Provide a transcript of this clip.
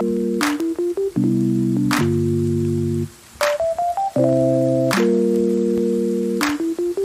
you